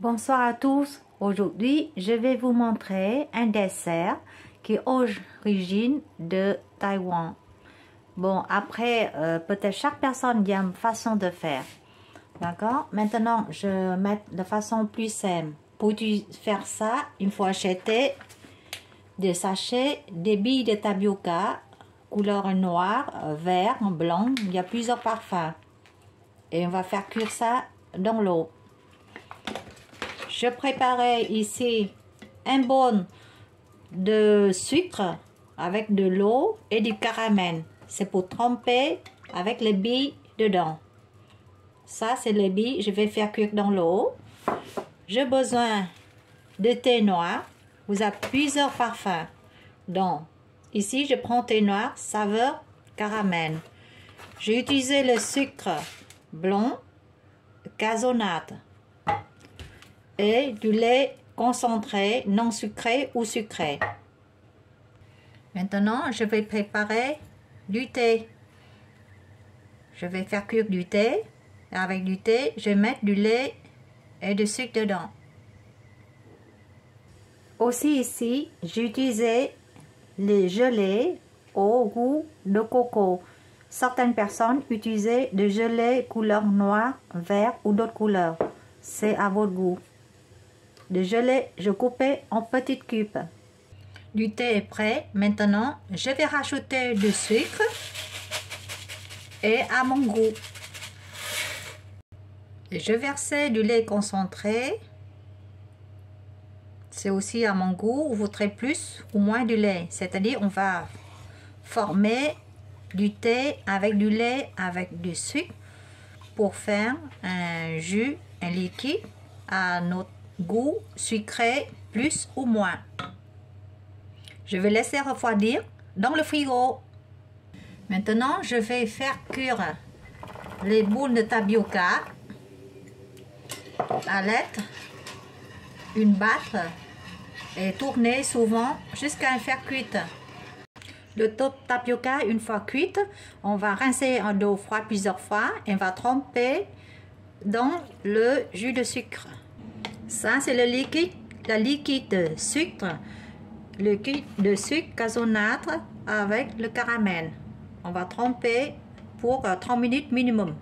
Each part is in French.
Bonsoir à tous. Aujourd'hui, je vais vous montrer un dessert qui est origine de Taïwan. Bon, après, euh, peut-être chaque personne a une façon de faire. D'accord? Maintenant, je mettre de façon plus simple. Pour faire ça, il faut acheter des sachets, des billes de tapioca, couleur noire, vert, blanc. Il y a plusieurs parfums. Et on va faire cuire ça dans l'eau. Je préparais ici un bol de sucre avec de l'eau et du caramel. C'est pour tremper avec les billes dedans. Ça, c'est les billes. Je vais faire cuire dans l'eau. J'ai besoin de thé noir. Vous avez plusieurs parfums. Donc, ici, je prends thé noir, saveur caramel. J'ai utilisé le sucre blanc, casonade et du lait concentré, non sucré ou sucré. Maintenant, je vais préparer du thé. Je vais faire cuire du thé. Avec du thé, je vais mettre du lait et du sucre dedans. Aussi ici, j'ai utilisé les gelées au goût de coco. Certaines personnes utilisent des gelées couleur noire, vert ou d'autres couleurs. C'est à votre goût. Le gelée, je coupais en petites cubes. Du thé est prêt. Maintenant, je vais rajouter du sucre et à mon goût. Je versais du lait concentré. C'est aussi à mon goût. Vous voudrez plus ou moins du lait. C'est-à-dire, on va former du thé avec du lait avec du sucre pour faire un jus, un liquide à notre goût sucré plus ou moins. Je vais laisser refroidir dans le frigo. Maintenant, je vais faire cuire les boules de tapioca à l'aide une battre et tourner souvent jusqu'à faire cuite. Le top tapioca, une fois cuite, on va rincer en eau froide plusieurs fois et on va tremper dans le jus de sucre. Ça, c'est le liquide, la liquide de sucre, le liquide de sucre casonâtre avec le caramel. On va tremper pour 30 euh, minutes minimum.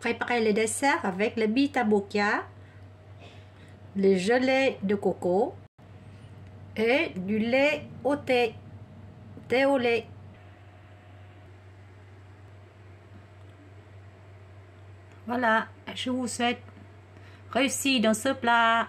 Préparer le dessert avec le bitabokia, le gelée de coco et du lait au thé, thé au lait. Voilà, je vous souhaite réussi dans ce plat.